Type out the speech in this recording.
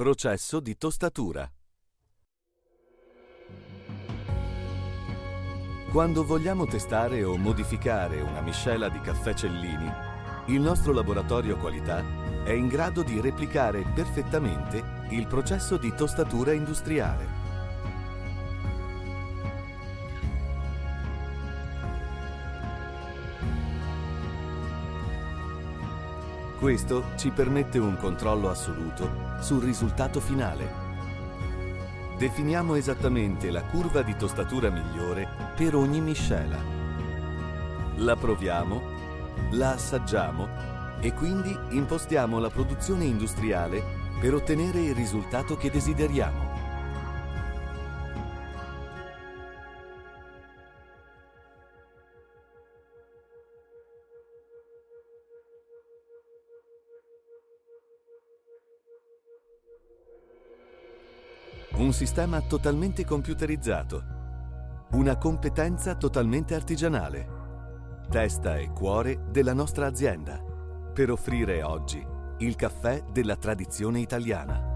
Processo di tostatura. Quando vogliamo testare o modificare una miscela di caffè Cellini, il nostro laboratorio qualità è in grado di replicare perfettamente il processo di tostatura industriale. Questo ci permette un controllo assoluto sul risultato finale. Definiamo esattamente la curva di tostatura migliore per ogni miscela. La proviamo, la assaggiamo e quindi impostiamo la produzione industriale per ottenere il risultato che desideriamo. Un sistema totalmente computerizzato. Una competenza totalmente artigianale. Testa e cuore della nostra azienda. Per offrire oggi il caffè della tradizione italiana.